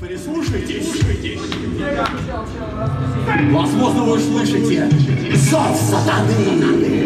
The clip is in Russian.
Прислушайтесь. Возможно, вы слышите зов сатаны.